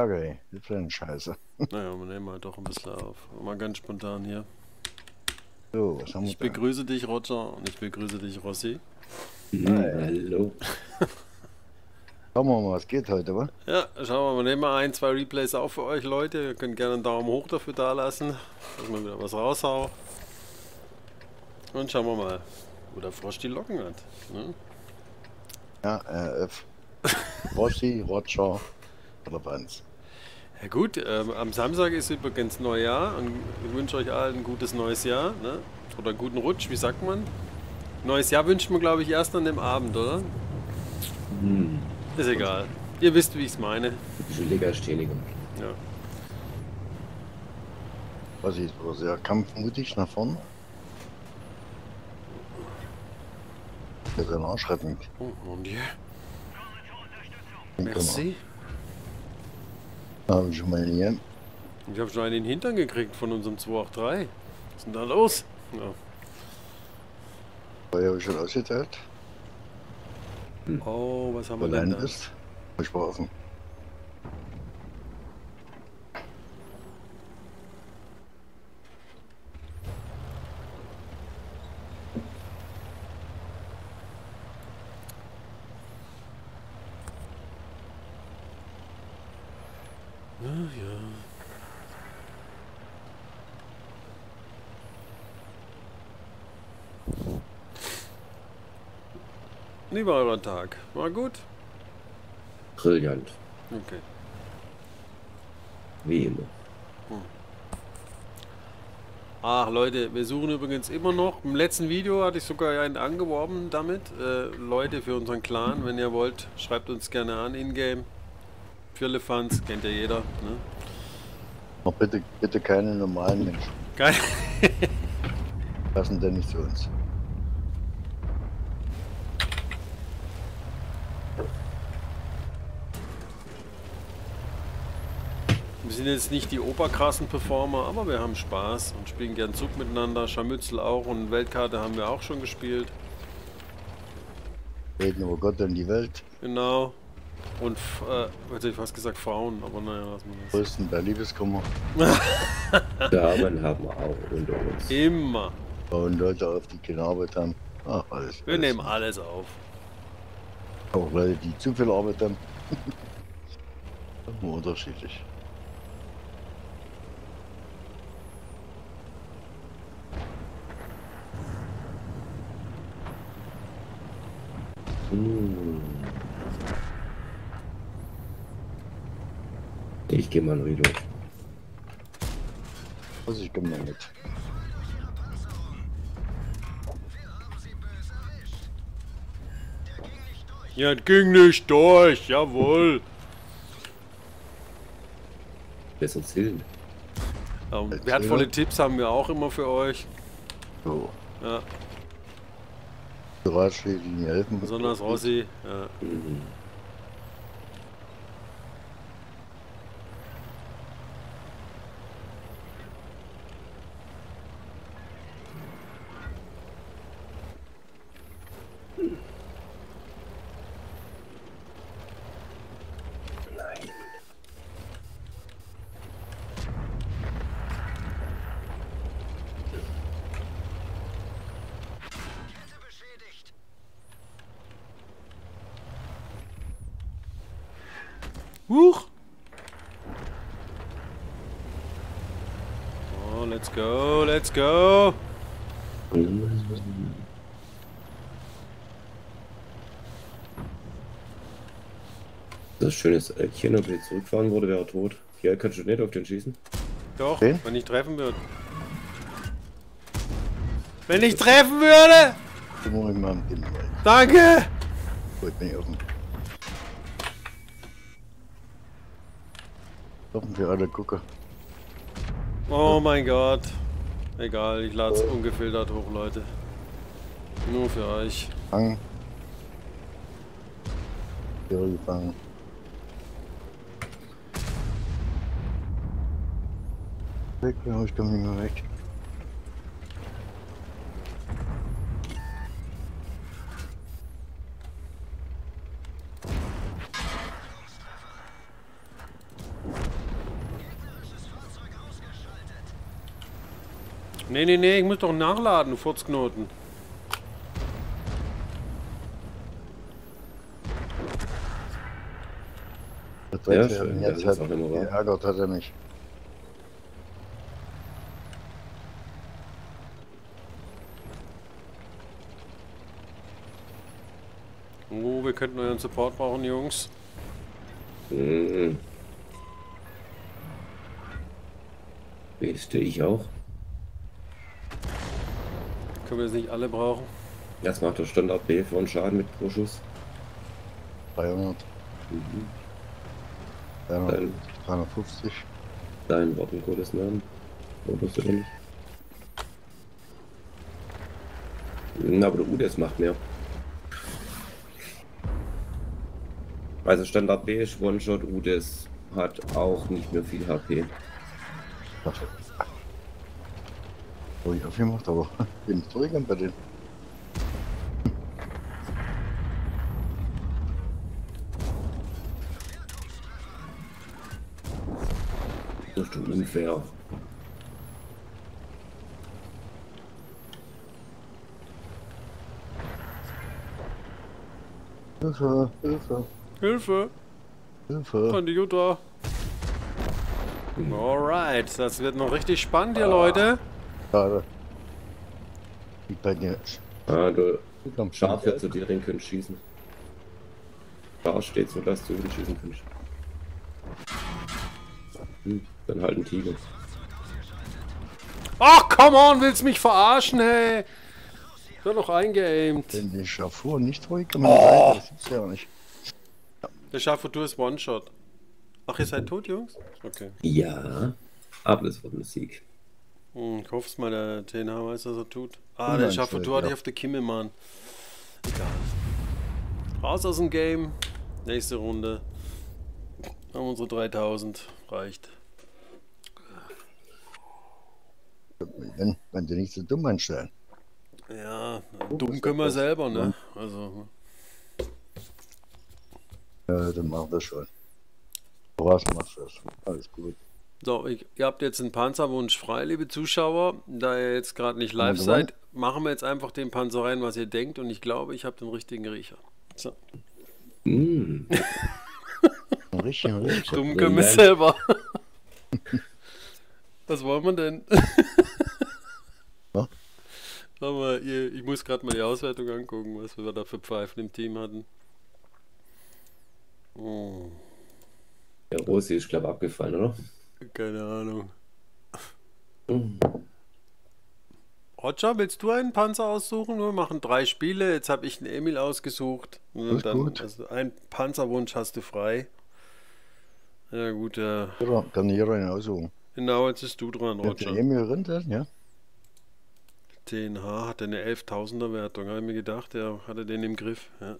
Berge, ey. Das ist eine Scheiße. Naja, wir nehmen halt doch ein bisschen auf. Mal ganz spontan hier. So, was haben wir Ich da? begrüße dich, Roger, und ich begrüße dich, Rossi. Hallo. Schauen wir mal, was geht heute, wa? Ja, schauen wir mal, nehmen wir ein, zwei Replays auf für euch, Leute. Ihr könnt gerne einen Daumen hoch dafür da lassen, dass man wieder was raushau. Und schauen wir mal, wo der Frosch die Locken hat. Ne? Ja, RF. Rossi, Roger, oder Banz. Ja gut, ähm, am Samstag ist übrigens Neujahr und ich wünsche euch allen ein gutes neues Jahr. Ne? Oder einen guten Rutsch, wie sagt man? Neues Jahr wünscht man, glaube ich, erst an dem Abend, oder? Hm. Ist egal. Ihr wisst, wie ich es meine. Bisschen Legasthenikum. Ja. Rossi ist wohl sehr kampfmutig nach vorne. Der ist ein Arsch retten. Oh, mon Dieu. Wir. Merci. Da habe ich schon mal hier. Ich habe schon einen in den Hintern gekriegt von unserem 283. Was ist denn da los? Ja. Feuer habe ich schon ausgeteilt. Oh, was haben Wo wir denn da? bist. Ich Ja, ja. Wie war euer Tag? War gut? Brillant. Okay. Wie immer. Ach Leute, wir suchen übrigens immer noch. Im letzten Video hatte ich sogar einen angeworben damit. Äh, Leute für unseren Clan, wenn ihr wollt, schreibt uns gerne an, in-game. Firlefanz, kennt ja jeder. Ne? Mach bitte, bitte keine normalen Menschen. Geil. Passen denn nicht zu uns. Wir sind jetzt nicht die oberkrassen Performer, aber wir haben Spaß und spielen gern Zug miteinander. Scharmützel auch und Weltkarte haben wir auch schon gespielt. Reden über Gott und die Welt. Genau. Und, äh, hätte ich fast gesagt Frauen, aber naja, lassen wir das. Größten bei Liebeskummer. Damen haben wir auch unter uns. Immer. Und Leute auf die keine Arbeit haben. Ach, alles. Wir alles. nehmen alles auf. Auch Leute, die zu viel Arbeit haben. Nur unterschiedlich. Hm. Ich gehe mal in Rido. Also ich komme mal mit. Ja, das ging nicht durch, jawohl. Besser zählen. Ähm, Erzähl. wertvolle Tipps haben wir auch immer für euch. So. Ja, Ratschläge, helfen. besonders Rossi. Ja. Mhm. Huch. Oh, let's go, let's go. Das schöne ist, äh, Kino, wenn ich zurückfahren würde, wäre er tot. Hier kannst du nicht auf den schießen. Doch, Wen? wenn ich treffen würde. Wenn ich treffen würde! Ich dem. Danke! Gut, bin ich offen. Offen für alle Gucker. Oh mein Gott. Egal, ich lade es ungefiltert hoch, Leute. Nur für euch. Fangen. Tiere gefangen. Weg, ja, ich komme nicht mehr weg. Nee, nee, nee, ich muss doch nachladen, Furzknoten. Das Ja, schön, jetzt das ist hat, geärgert hat er mich. Oh, wir könnten euren Support brauchen, Jungs. Mhm. Beste ich auch. Können wir das nicht alle brauchen? Jetzt macht der Standard B für einen Schaden mit pro Schuss. 300, Mhm. 300, Dann 350. dein Wort ein gutes Namen. Oder bist du denn nicht? Na, aber der UDS macht mehr. Also Standard B ist One-Shot, UDS hat auch nicht mehr viel HP. Warte. Oh, ich hab gemacht, aber bin zurück bei denen. Das ist doch unfair. Hilfe, Hilfe, Hilfe! Hilfe. Von die Jutta. Alright, das wird noch richtig spannend hier, Leute. Schade. Ich bei dir. Ah, du Schaf ja zu dir, den könnt schießen. Da steht so, dass du ihn schießen kannst. Hm, dann halt ein Tiger. Ach, come on, willst mich verarschen, hey? Ich bin doch eingeaimt. Wenn die Schafur nicht ruhig gemacht oh. das gibt's ja auch nicht. Der Schaffutur ist One-Shot. Ach, ihr seid tot, Jungs? Okay. Ja, aber das wird Musik. Hm, ich hoffe es mal, der TNH weiß, was er tut. Ah, der Schaffutur hatte ja. ich auf der Kimme, Mann. Egal. Raus aus dem Game. Nächste Runde. Haben unsere 3000. Reicht. Wenn, wenn die nicht so dumm anstellen. Ja, dumm können wir selber, ne? Also, Ja, dann machen wir schon. Was machst du das? Alles gut. So, ich, ihr habt jetzt einen Panzerwunsch frei, liebe Zuschauer. Da ihr jetzt gerade nicht live seid, machen wir jetzt einfach den Panzer rein, was ihr denkt. Und ich glaube, ich habe den richtigen Riecher. So. Hm, Richtig, richtig. Dumm können selber. was wollen wir denn? Sag mal, ihr, ich muss gerade mal die Auswertung angucken, was wir da für Pfeifen im Team hatten. Oh, der Rosi ist, glaube abgefallen, oder? Keine Ahnung. Hm. Roger, willst du einen Panzer aussuchen? Wir machen drei Spiele. Jetzt habe ich einen Emil ausgesucht. Und dann, gut. Also ein Panzerwunsch hast du frei. Ja gut, äh, Oder kann jeder einen aussuchen. genau, jetzt bist du dran, Wenn der Roger. Emil rennt, ja? TNH hat eine 11.000er Wertung, habe ich mir gedacht, er hatte den im Griff. Ja.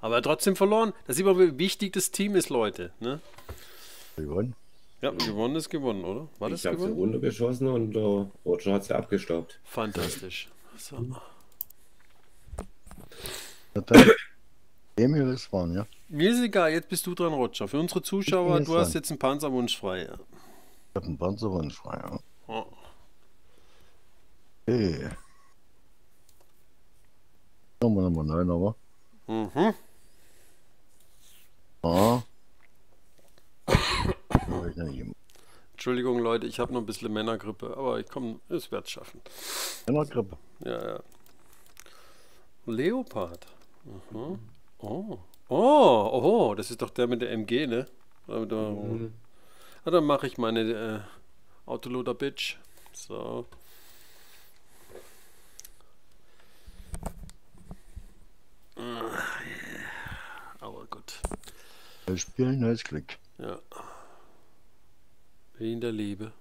Aber er hat trotzdem verloren. Da sieht man, wie wichtig das Team ist, Leute. Ne? Gewonnen. Ja, gewonnen ist gewonnen, oder? War das Ich habe sie gewonnen? runtergeschossen und der Roger hat sie abgestaubt. Fantastisch. So. Ja, dann. Emil ist dran, ja? Mir ist egal, jetzt bist du dran, Roger. Für unsere Zuschauer, du hast dran. jetzt einen Panzerwunsch frei. Ja. Ich hab einen Panzerwunsch frei, ja. Oh. Hey. Nummer Nummer 9, aber. Mhm. Ah. Entschuldigung, Leute, ich habe noch ein bisschen Männergrippe, aber ich komme, es werde schaffen. Männergrippe. Ja, ja. Leopard. Mhm. Oh. Oh, oh, das ist doch der mit der MG, ne? Da, Mhm. ah, dann mache ich meine äh, Autoloader Bitch. So. Ah. Aber gut. Wir spielen neues Glück. Ja. In der Liebe.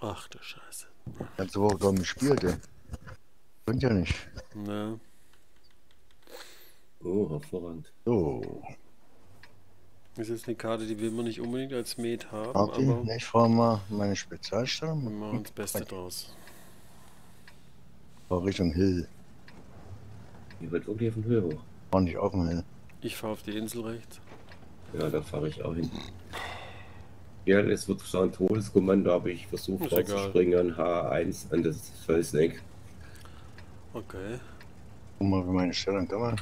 Ach du Scheiße. Ganze Woche gar nicht gespielt, ey. Bringt ja nicht. Ja. Oh, hervorragend. So. Das ist eine Karte, die will man nicht unbedingt als Med haben, Martin, aber ich fahre mal meine wir Spezialstellung. machen uns das Beste draus. Fahr Richtung Hill. Ihr wollt wirklich auf den Höhe hoch. Fahr nicht auf den Hill. Ich fahre auf die Insel rechts. Ja, da fahre ich auch hin. Ja, es wird zwar ein Todeskommando, aber ich versuche vorzuspringen, H1 an das Felseck. Okay. Guck mal, wie meine Stellung kann man.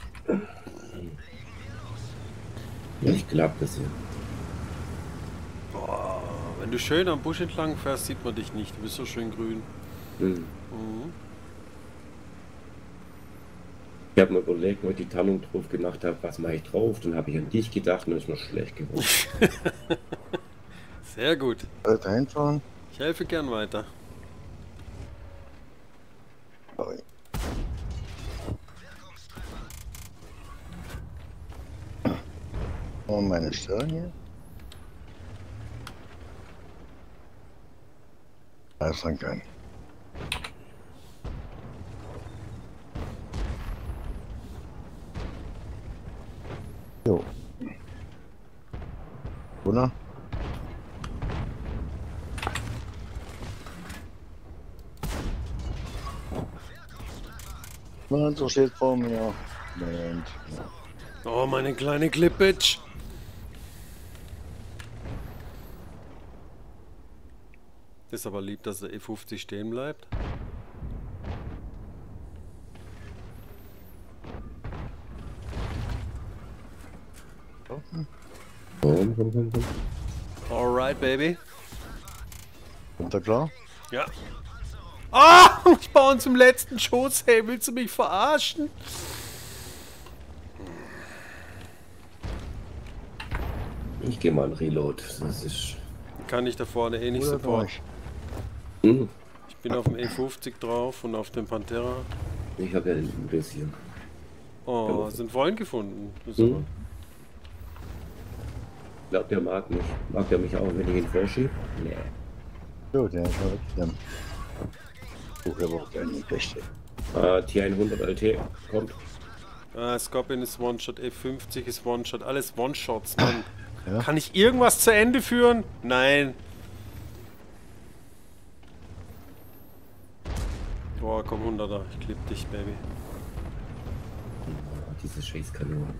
Ja, ich glaube das hier. Boah, wenn du schön am Busch entlang fährst, sieht man dich nicht. Du bist so schön grün. Hm. Mhm. Ich habe mir überlegt, wo ich die Tarnung drauf gemacht habe, was mache ich drauf? Dann habe ich an dich gedacht und dann ist mir schlecht geworden. Sehr gut. Weiter hinfahren. Ich helfe gern weiter. Sorry. Und meine Stellung hier. Da ist dann kein. So steht vor mir. Moment. Oh, meine kleine Clippage. Ist aber lieb, dass der E50 stehen bleibt. Komm, komm, komm, komm. Alright, baby. Kommt er klar? Ja. Ah, ich baue uns im letzten Schuss. Hey, willst du mich verarschen? Ich gehe mal in Reload. Das ist. Kann ich da vorne eh nicht durch? Hm. Ich bin auf dem E50 drauf und auf dem Pantera. Ich habe ja ein bisschen. Oh, sind Freund gefunden. Das ist aber- Hm. Glaubt der mag mich. Mag der mich auch, wenn ich ihn vorschiebe? Nee. Jo, der ist dann. Oh, der rechte. Ah, T100 LT kommt. Ah, Scorpion ist One-Shot, E50 ist One-Shot, alles One-Shots, Mann. Ja. Kann ich irgendwas zu Ende führen? Nein. Boah, komm 100er, ich klipp dich, Baby. Diese Scheißkanone.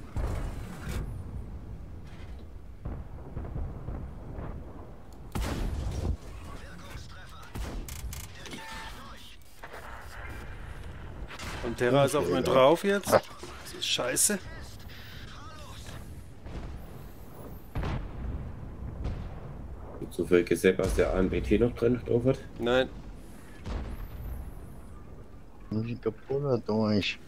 Pantera ist auf mir drauf jetzt. Das ist scheiße. Gibt so viel gesehen, was der AMBT noch drin drauf hat? Nein. Ich kaputt durch.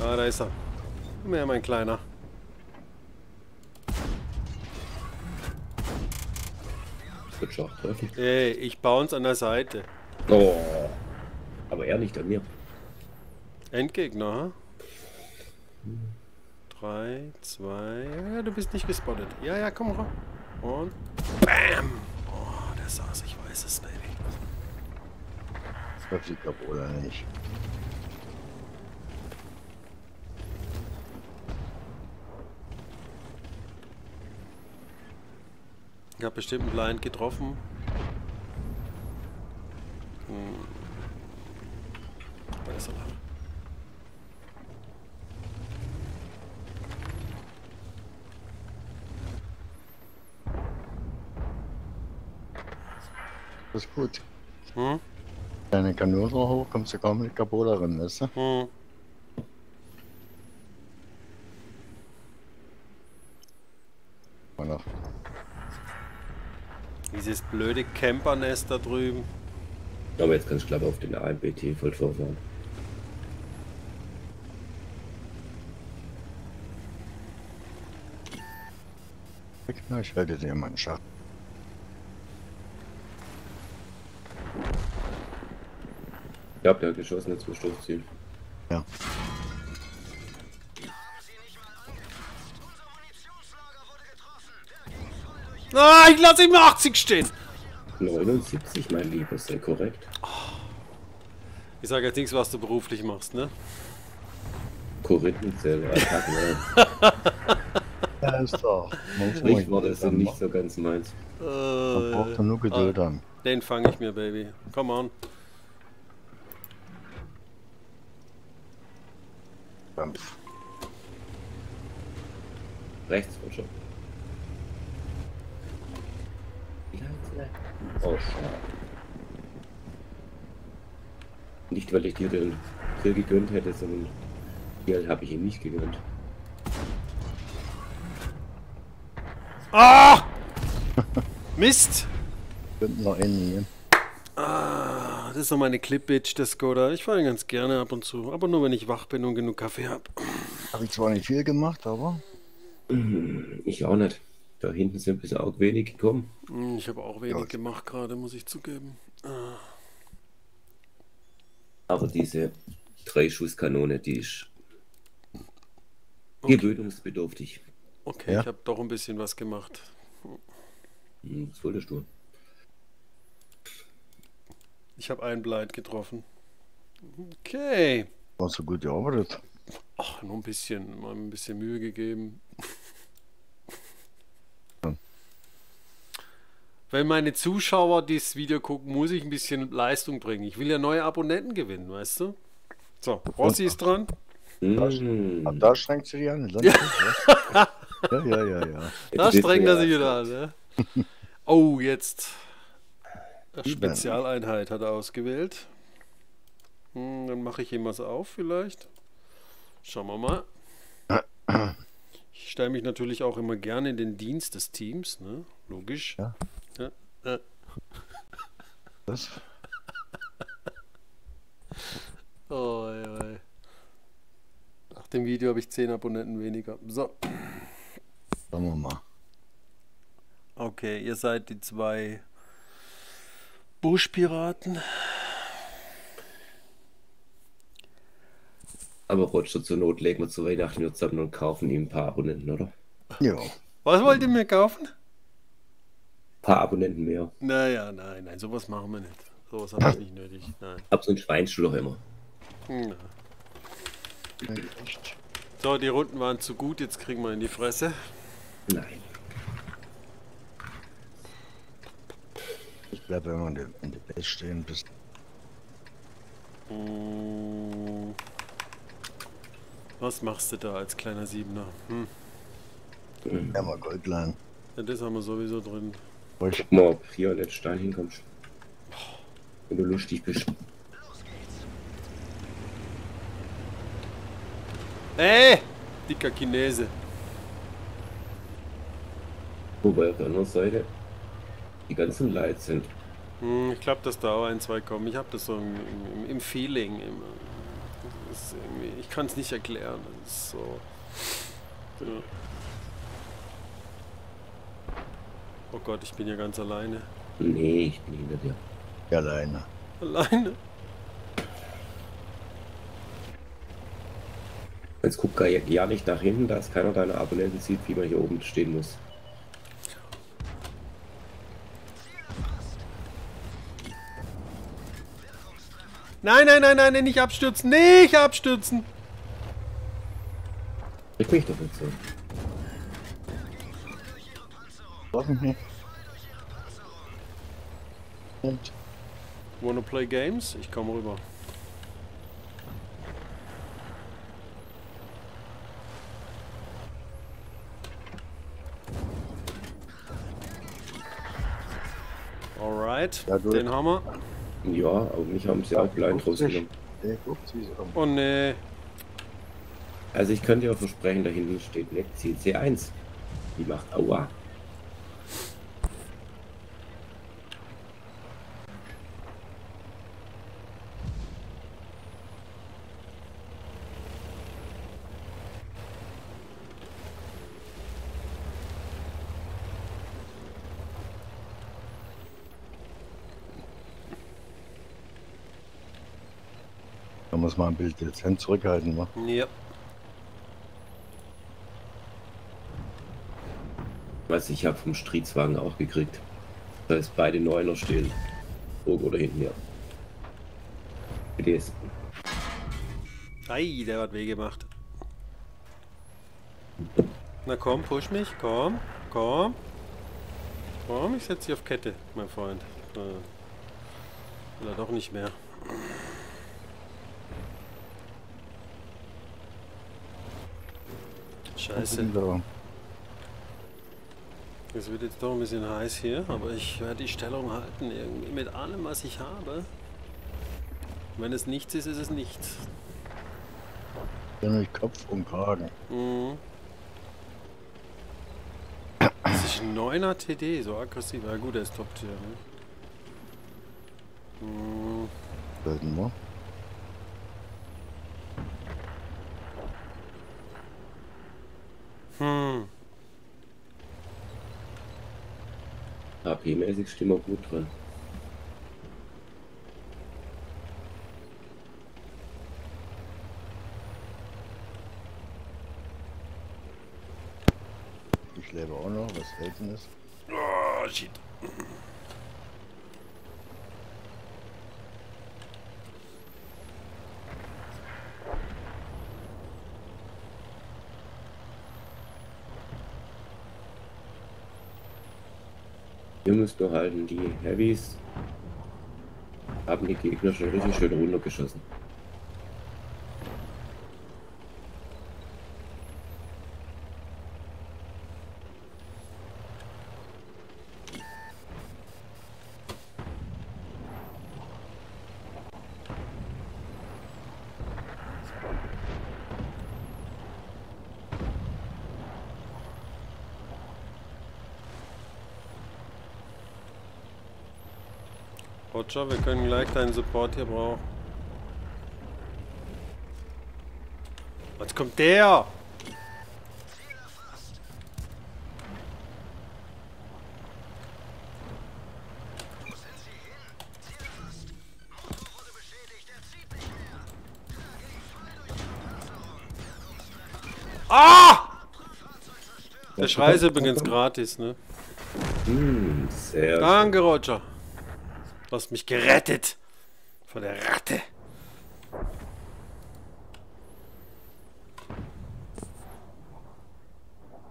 Ah, da ist er. Komm her, mein Kleiner. Auch treffen. Ey, ich bounce an der Seite. Oh. Aber er nicht an mir. Endgegner, ha? 3, 2, ja, du bist nicht gespottet. Ja, ja, komm ran. Und BAM! Oh, der saß, ich weiß es, Baby. Das die kaputt oder nicht. Ich habe bestimmt einen Blind getroffen. Hm. Da ist er. Das ist gut. Hm? Deine Kanone hoch, kommst du kaum mit kaputt drin, weißt du? Hm. Mal noch. Dieses blöde Campernest da drüben. Aber jetzt kannst du glaube auf den AMBT voll vorfahren. Ich halte dir mal einen Schach. Ich glaube, der hat geschossen, jetzt muss Stoßziel. Ja. Ah, ich lasse ihm 80 stehen. 79, mein Lieber, ist sehr korrekt. Ich sage jetzt nichts, was du beruflich machst, ne? Korinthenzähler, Attacken, ja. Ist doch. Sprichworte sind nicht so ganz meins. Man braucht nur Geduld haben. Den fange ich mir, Baby. Come on. Kampf. Rechts, Schade. Nicht, weil ich dir den Kill gegönnt hätte, sondern Kill habe ich ihm nicht gegönnt. Ah! Mist! Könnten noch einen nehmen. Ah, das ist noch meine Clip-Bitch, der Skoda. Ich fahre ihn ganz gerne ab und zu. Aber nur, wenn ich wach bin und genug Kaffee habe. Habe ich zwar nicht viel gemacht, aber Ich auch nicht. Da hinten sind bis auch wenig gekommen. Hm, Ich habe auch wenig Ja. gemacht gerade, muss ich zugeben. Aber diese Drei-Schuss-Kanone, die ist gewöhnungsbedürftig. Okay, Ja. ich habe doch ein bisschen was gemacht. Hm, Was wolltest du? Ich habe ein Blind getroffen. Okay. war so gut gearbeitet. Ach, nur ein bisschen, mal ein bisschen Mühe gegeben. Wenn meine Zuschauer dieses Video gucken, muss ich ein bisschen Leistung bringen. Ich will ja neue Abonnenten gewinnen, weißt du? So, Rossi ist dran. Hm, Ab da strengt sie dich an. was? ja, ja, ja, ja. Da strengt er sich ja- wieder an, ne? Oh, jetzt. Spezialeinheit hat er ausgewählt. Hm, dann mache ich ihm was auf vielleicht. Schauen wir mal. Ich stelle mich natürlich auch immer gerne in den Dienst des Teams, ne? Logisch. Ja. Das, Oh, oi, oi. Nach dem Video habe ich 10 Abonnenten weniger. So. sagen wir mal. Okay, ihr seid die zwei Buschpiraten. Aber Roger, zur Not legen wir zu Weihnachten zusammen und kaufen ihm ein paar Abonnenten, oder? Ja, Was wollt ihr mir kaufen? Ein paar Abonnenten mehr. Naja, nein, nein, sowas machen wir nicht. Sowas habe ich nicht nötig. Nein. Hab so ein Schweinstuhl auch immer. Na. So, die Runden waren zu gut, jetzt kriegen wir in die Fresse. Nein. Ich bleibe immer in der, in der Base stehen, bis Hm. Was machst du da als kleiner Siebener? Hm. er mal Goldlein. Ja, das haben wir sowieso drin. Ich Guck mal, ob hier an den Stein hinkommst. Wenn du lustig bist. Ey! Dicker Chinese. Wobei auf der anderen Seite die ganzen Lights sind. Hm, ich glaube, dass da auch ein, zwei kommen. Ich habe das so im, im, im Feeling. Im, ich kann es nicht erklären. Das ist so. Ja. Oh Gott, ich bin ja ganz alleine. Nee, ich bin hinter dir. alleine. Alleine? Jetzt guck gar ja nicht nach hinten, dass keiner deiner Abonnenten sieht, wie man hier oben stehen muss. Nein, nein, nein, nein, nicht abstürzen. Nicht abstürzen. Krieg mich doch nicht so. Ich nicht? Und Wanna play games? Ich komme rüber. Alright, Ja, den haben wir. Ja, aber mich haben sie auch blind rausgenommen. Oh ne. Also ich könnte ja versprechen, da hinten steht nicht CC1. Die macht Aua. Da muss man ein Bild dezent zurückhalten, wa? Ja. Was ich habe vom Streetswagen auch gekriegt. Da ist beide Neuner stehen. Oben oder hinten, ja. BDS. Ei, der hat weh gemacht. Na komm, push mich, komm, komm. Komm, ich setze dich auf Kette, mein Freund. Äh, will er doch nicht mehr. Scheiße. Es wird jetzt doch ein bisschen heiß hier, aber ich werde die Stellung halten, irgendwie mit allem, was ich habe. Wenn es nichts ist, ist es nichts. Nämlich Kopf und Kragen. Mhm. Das ist ein 9er TD, so aggressiv. Ja gut, er ist Top-Tier, ne? Mhm. Selten, ne? Hm. HP-mäßig stehen wir gut dran. Ich lebe auch noch, was selten ist. Oh, shit. Hier müsst ihr halten, die Heavies haben die Gegner schon richtig schön runtergeschossen. Roger, wir können gleich deinen Support hier brauchen. Was kommt der? Ah! Der Schrei ist übrigens gratis, ne? Hm, sehr Danke, Roger. Du hast mich gerettet. Von der Ratte.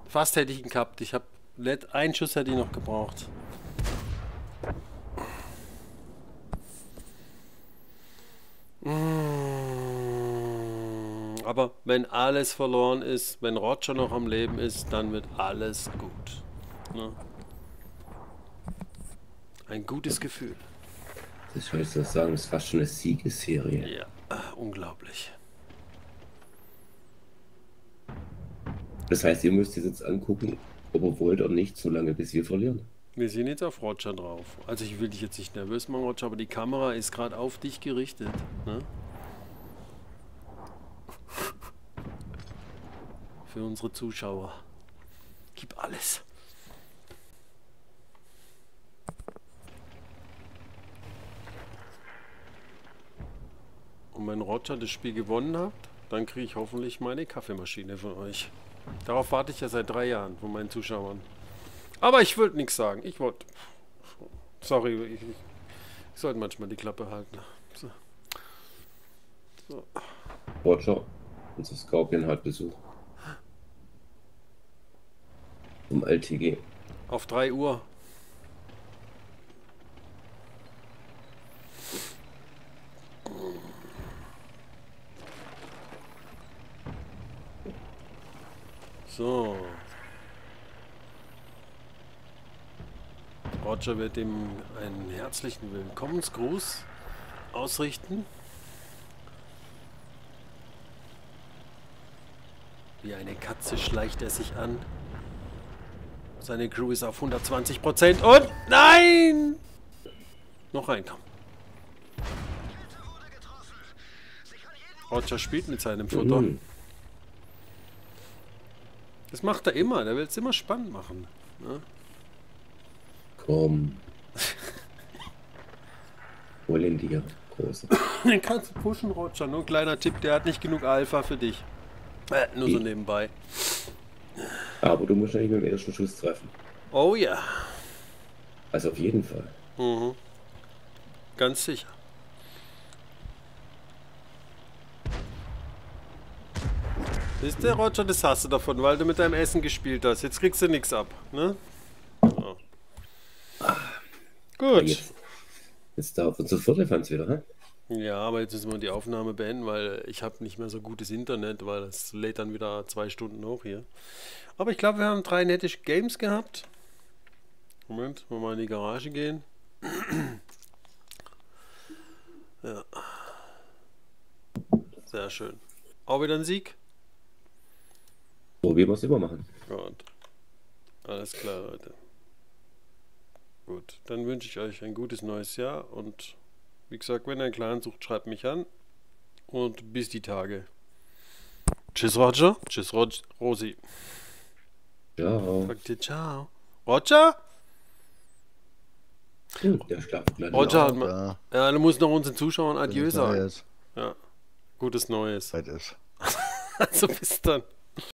Fast hätte ich ihn gehabt. Ich habe einen Schuss hätte ich noch gebraucht. Mm, Aber wenn alles verloren ist, wenn Roger noch am Leben ist, dann wird alles gut. Ne? Ein gutes Gefühl. Das soll ich so sagen, ist fast schon eine Siegesserie. Ja, ah, unglaublich. Das heißt, ihr müsst es jetzt angucken, ob ihr wollt oder nicht, solange bis wir verlieren. Wir sind jetzt auf Roger drauf. Also ich will dich jetzt nicht nervös machen, Roger, aber die Kamera ist gerade auf dich gerichtet. Ne? Für unsere Zuschauer. Gib alles. Und wenn Roger das Spiel gewonnen hat, dann kriege ich hoffentlich meine Kaffeemaschine von euch. Darauf warte ich ja seit drei Jahren von meinen Zuschauern. Aber ich wollte nichts sagen. Ich wollte. Sorry, ich, ich, sollte manchmal die Klappe halten. So. So. Roger, unser Scorpion hat Besuch. Vom LTG. Auf 3 Uhr. So. Roger wird ihm einen herzlichen Willkommensgruß ausrichten. Wie eine Katze schleicht er sich an. Seine Crew ist auf 120 Prozent und nein! Noch ein, komm. Roger spielt mit seinem Futter. Mhm. Das macht er immer. Der will es immer spannend machen. Ne? Komm. Hol ihn dir, große. Den kannst du pushen, Roger. Nur ein kleiner Tipp, der hat nicht genug Alpha für dich. Äh, nur so Die- nebenbei. Aber du musst eigentlich mit dem ersten Schuss treffen. Oh ja. Also auf jeden Fall. Mhm. Ganz sicher. Siehst du, Roger, das hast du davon, weil du mit deinem Essen gespielt hast. Jetzt kriegst du nichts ab, ne? So. Gut. Jetzt, jetzt darf unser Viertelfanz wieder, hä? Ja, aber jetzt müssen wir die Aufnahme beenden, weil ich habe nicht mehr so gutes Internet, weil es lädt dann wieder zwei Stunden hoch hier. Aber ich glaube, wir haben drei nette Games gehabt. Moment, wollen wir mal in die Garage gehen. ja. Sehr schön. Auch wieder ein Sieg? So wie wir es immer machen. Gut. Alles klar, Leute. Gut, dann wünsche ich euch ein gutes neues Jahr und wie gesagt, wenn ihr einen Clan sucht, schreibt mich an. Und bis die Tage. Tschüss, Roger. Tschüss, Rog Rosi. Ciao. Sagt dir ciao. Roger? Hm, der schlaft gleich. Roger, hat ma- Ja, ja, du musst noch unseren Zuschauern Adieu sagen. Neues. Ja. Gutes Neues. Zeit ist. Also bis dann.